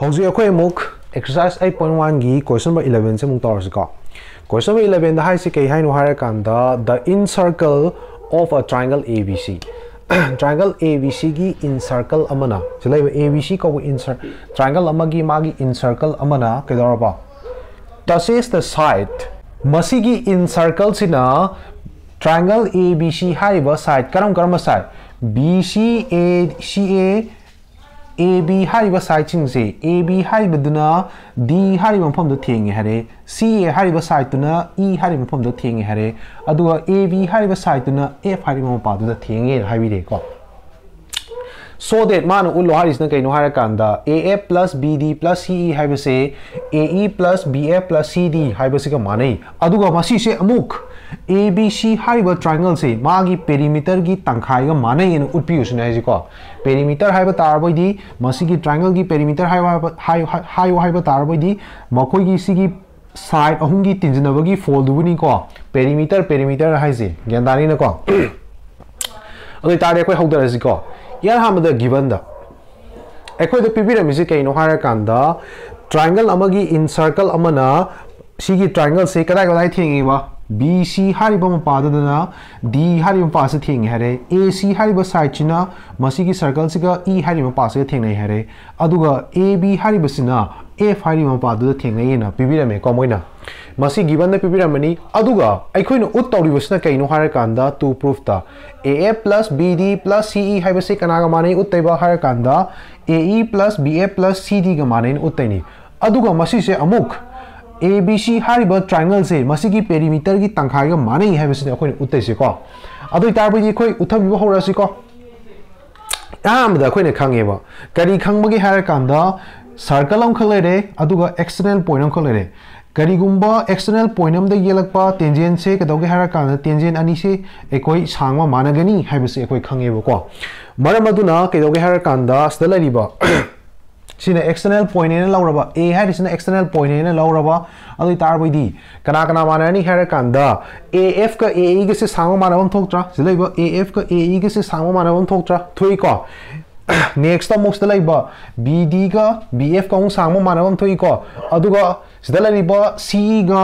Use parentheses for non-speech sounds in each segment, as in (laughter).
ꯍꯧꯖꯤꯛ ꯑꯩꯈꯣꯏ ꯑꯃꯨꯛ ꯑꯦꯛꯁꯔꯁꯥꯏꯁ ꯑꯩꯠ ꯄꯣꯏꯟ ꯋꯥꯟꯒꯤ ꯀꯣꯏꯁꯟ ꯅꯝꯕꯔ ꯏꯂꯚꯦꯟꯁꯦ ꯑꯃꯨꯛ ꯇꯧꯔꯁꯤꯀꯣ ꯀꯣꯏꯁꯟ ꯅꯝꯕꯔ ꯏꯂꯚꯦꯟꯗ ꯍꯥꯏꯁꯤ ꯀꯩ ꯍꯥꯏꯅꯣ ꯍꯥꯏꯔꯀꯥꯟꯗ the in circle of a triangle A B see triangle A B ꯁꯤꯒꯤ ꯏꯟ ꯁꯔꯀꯜ ꯑꯃꯅ ꯁꯤ ꯂꯩꯕ ꯑꯦ ꯕꯤ ꯁꯤ ꯀꯧꯕ ꯏꯟ ꯇ꯭ꯔꯥꯏꯡꯒꯜ ꯑꯃꯒꯤ ꯃꯥꯒꯤ ꯏꯟ ꯁꯔꯀꯜ ꯑꯃꯅ ꯀꯩꯗꯧꯔꯕ touches the side masigi in circle sina triangle abc hariba side karam karam side bc a ca AB 하리바 사이팅세 AB 하리바드나 D 하리바 펌도 티행이 하래 CA 하리바 사이트나 E 하리바 펌도 티행이 하래 아두가 AB 하리바 사이트나 F 하리바 파도다 티행이 하비래고 so that मान उल्लो हारिस न कहीं नोहार कांदा AF plus BD plus CE है बसे AE plus BF plus CD है बसे का माने अदुगा मसी से अमुक ए बी सी ट्राइंगल से मागी पेरीमीटर की तंखाई का माने ये उत्पीयुषने ऐसी को। पेरीमीटर है बतार बोई की पेरीमीटर है वह है है की इसी की तीन की फोल्ड हुई नहीं पेरीमीटर पेरीमीटर है जी गेंदारी ने को। (coughs) अगर तार ये हो दर यार हम गिवन द। एकोई तो पीपी रे ट्राइंगल इन सर्कल अमना सी की ट्राइंगल से कदा कदाई थे B C हारिबा मपादना D हारिबा मपासे थेंगे हरे A C हारिबा साइडसिना मसी की सर्कल सिगा E हारिबा मपासे थेंगे हरे अदुगा A B हारिबा सिना F हारिबा मपादु थेंगे ना पिबिरमे कमोइना मसी गिवन पिबिरमनी अदुगा अखोइन उत तौरिबसिना कैनो हार plus BD plus माने उतैबा हार कांदा AE plus BF plus CD माने अमुक ट्राइंगल से मसीगी पेरीमीटर की तंखाई माने है अखोन उतैसेको अदु तारबदी अखोई उथबिबो हौरसिको अहमद खंगेब करी हार कांदा, सर्कल अदुगा एक्सटर्नल पॉइंट अम खलेरे करीगुम्बा एक्सटर्नल पॉइंट येलकपा टेंजेन से कांदा टेंजेन अनी से एकोई सांगमा मानगनी sine external point ene lauraba a hai sine external point ene lauraba adu tar boi di kana kana manani hera kanda af ka ae ge se sangma manabam thoktra silai ba af ka ae ge se sangma manabam thoktra thui ko next amuk sida laiba bd ga bf ka ung sangma manabam thui ko adu ga sida laiba c ga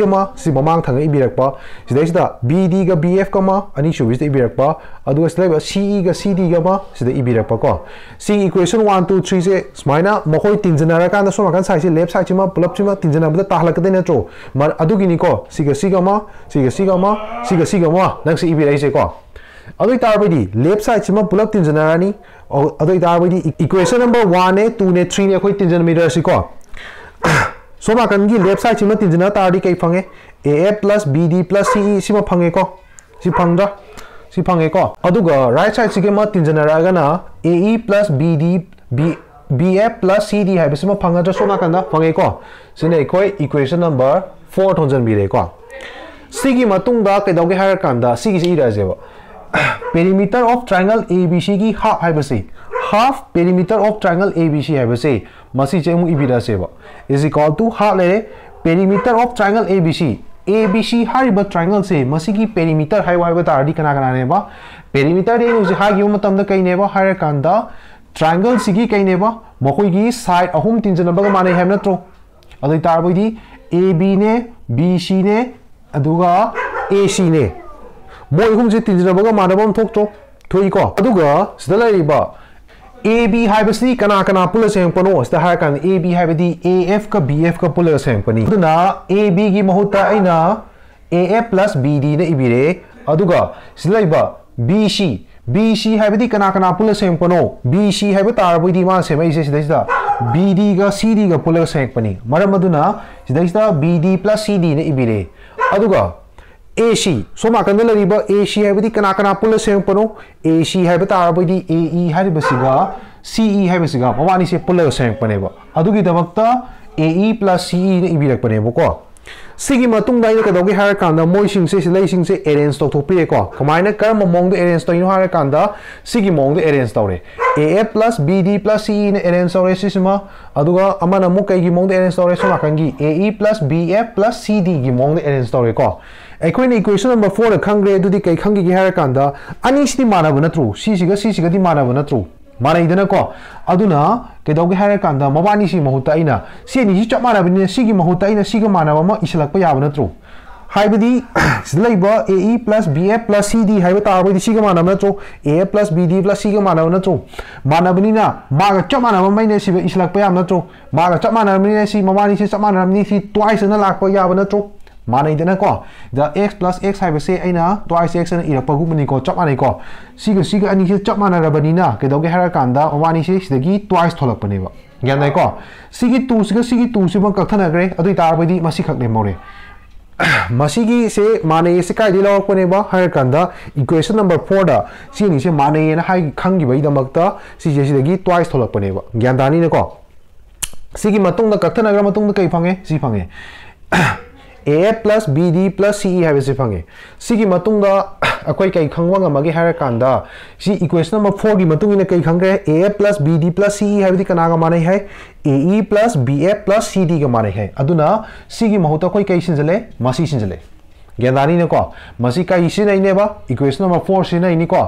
ममांग थंग इबीरपद B D B F कमा इबीरपाइब C C D गमा इबीरपको C equation one two three से सूमायना तीजनर सोम सैसे लेफ़्ट सैड से पुलप से तीजनब ताहलकद नो मर अगनीको नंग से इबीरसेको अदारबी लेफ़्ट सैड से पुलप तीजनरनी अदारबी इक्वेशन नंबर वन ने टू ने थ्री ने अखो Teejan मीरसेको ma kan gi left side chima tinjana tar di kai phange AF plus BD plus CE सिमा फंगे को सि फंगद्रा सि फंगे को अदुगा राइट साइड सिगे मा तिनजनरागना AE plus BD B BF plus CD है बिसमा फंगद्रा सोना कंदा फंगे को सिने कोई इक्वेशन नंबर 4 थोंजन बिरे को सिगी मतुंगा कैदोगे हायर कांदा सिगी सि इराजेबो perimeter of triangle ABC की half है half perimeter of triangle ABC है मसी चेमु इबिरा सेबो is equal to half ले perimeter of triangle ABC ABC हारिबा ट्रायंगल से मसीगी पेरीमीटर हाइ वाइबा तारदी कना कना नेबा पेरीमीटर दे नुजि हागिबा मतमदा कइनेबा हायर कांदा ट्रायंगल सिगी कइनेबा मखोइगी साइड अहुम तिनजनबा माने हेम नत्रो अदै तारबोइदी AB ने BC ने अदुगा AC ने मोइ हुम जे तिनजनबा मानबम थोक्तो थोइको अदुगा सिदा लाइबा AB हाइबसी कना कना कान AB हाइबदी AF का BF का पुल सेंपनी अदुना AB की महुता आइना AF plus BD ने इबिरे अदुगा सिलाइबा BC BC हाइबदी कना कना पुल सेंपनो BC हाइब तारबोदी मा सेमै से सिदैसदा BD का CD का पुल सेंपनी मरम अदुना सिदैसदा BD plus CD ने इबिरे अदुगा AC सोमा कंद लरिबा AC ꯁꯣꯝꯅꯥꯀꯟꯗ ꯂꯩꯔꯤꯕ AC ꯍꯥꯏꯕꯗꯤ ꯀꯅꯥ ꯀꯅꯥ ꯄꯨꯜꯂ ꯁꯦꯝꯃꯛꯄꯅꯣ AC ꯍꯥꯏꯕ ꯇꯥꯔꯕꯗꯤ AE ꯍꯥꯏꯔꯤꯕꯁꯤꯒ CE ꯍꯥꯏꯕꯁꯤꯒ ꯃꯕꯥꯅꯤꯁꯦ ꯄꯨꯜꯂꯒ ꯁꯦꯝꯃꯛꯄꯅꯦꯕ ꯑꯗꯨꯒꯤꯗꯃꯛꯇ AE ꯄ꯭ꯂꯁ CEꯅ ꯏꯕꯤꯔꯛꯄꯅꯦꯕꯀꯣ ꯁꯤꯒꯤ ꯃꯇꯨꯡꯗ ꯑꯩꯅ ꯀꯩꯗꯧꯒꯦ ꯍꯥꯏꯔꯀꯥꯟꯗ ꯃꯣꯏꯁꯤꯡꯁꯦ ꯁꯤꯂꯩꯁꯤꯡꯁꯦ ꯑꯦꯔꯦꯟꯖ ꯇꯧꯊꯣꯛꯄꯤꯔꯦꯀꯣ ꯀꯃꯥꯏꯅ ꯀꯔꯝꯕ ꯃꯑꯣꯡꯗ ꯑꯦꯔꯦꯟꯖ ꯇꯧꯔꯤꯅꯣ ꯍꯥꯏꯔꯀꯥꯟꯗ ꯁꯤꯒꯤ ꯃꯑꯣꯡꯗ ꯑꯦꯔꯦꯟꯖ ꯇꯧꯔꯦ A A plus B D plus C ꯏꯅ ꯑꯦꯔꯦꯟꯖ ꯇꯧꯔꯦ ꯁꯤꯁꯤꯃ ꯑꯗꯨꯒ ꯑꯃꯅ ꯑꯃꯨꯛ ꯀꯩꯒꯤ ꯃꯑꯣꯡꯗ ꯑꯦꯔꯦꯟꯖ ꯇꯧꯔꯦ ꯁꯣꯝ ꯅꯥꯀꯟꯒꯤ A E plus B F plus C ꯗꯤꯒꯤ ꯃꯑꯣꯡꯗ ꯑꯦꯔꯦꯟꯖ ꯇꯧꯔꯦꯀꯣ ꯑꯩꯈꯣꯏꯅ इक्वेशन नंबर 4 दा खंग्रे अदुदि कै खंगिगे हारकांदा अनिसिदि मानब नत्रु सिसिगा सिसिगादि मानब नत्रु मानैदनको अदुना कैदौगे हारकांदा मबानी सि महुता अइना सेनि सि चप मानबनि सिगी महुता अइना सिगा मानब म इसलकप याब नत्रु हाइबदि सिलाइब AE plus BF plus CD HYBE ताबदि सिगा मानब नत्रु A plus BD plus सिगा मानब नत्रु मानबनिना मागा चप मानब मैने सिबे इसलकप याब नत्रु मागा चप मानबनि सि मबानी सि चप मानबनि सि ट्वाइस न लाकप याब नत्रु मानैदनको द x प्लस एक्स हाइबसे अइना ट्वाइस x न इरपगुबनिको चप मानैको सिग सिग अनि से चप मबानी से सिदगी ट्वाइस थोलकपनेबा ग्यान नाइको सिगी टू सिगी टू सिब कथनग्रे अदुइ तारबदि मसि खक लेमोरे मसीगी से माने से काय दिलो कोने बा हर इक्वेशन नंबर 4 दा से माने ना दमकता सिदगी ट्वाइस थोलक पने बा ज्ञान दानी ने को सिगी मतुंग दा मतुंग कई फंगे सी फंगे Plus CE है वैसे फंगे सी मतुंग दा अकोई कई कांदा सी इक्वेशन 4 की मतुंग ने कई खंगरे A plus BD plus CE है विधि कनागा माने है AE plus BF plus CD का माने है अदुना सी की महुता कोई कई सिंजले सिंजले ज्ञानदानी ने को मसी कई सिन ने बा इक्वेशन नंबर 4 सिन को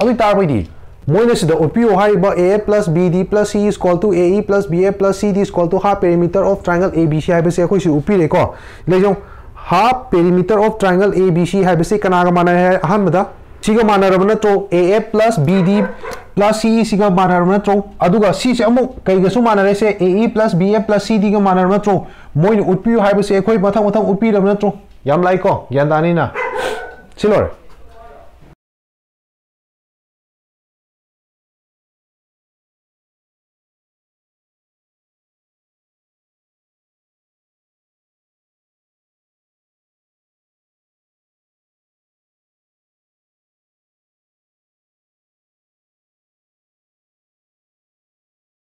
अदु तार A plus B D plus C is equal to A plus B A plus C D is to half perimeter of triangle A B C हाइबसे अखोइ सि उपी रेको लेजो half perimeter of triangle A B C हाइबसे कनागा माना है? अहमदा सिगा मानरब नत्रो A A plus B D plus C सिगा मानरब नत्रो अदुगा सी से कईगसु मानरे से A plus B A plus C D मानरब नत्रो मोइन उपीओ हाइबसे अखोइ मथंग मथंग उपी रब नत्रो याम लाइको, ज्ञान दानी ना। सिलोर।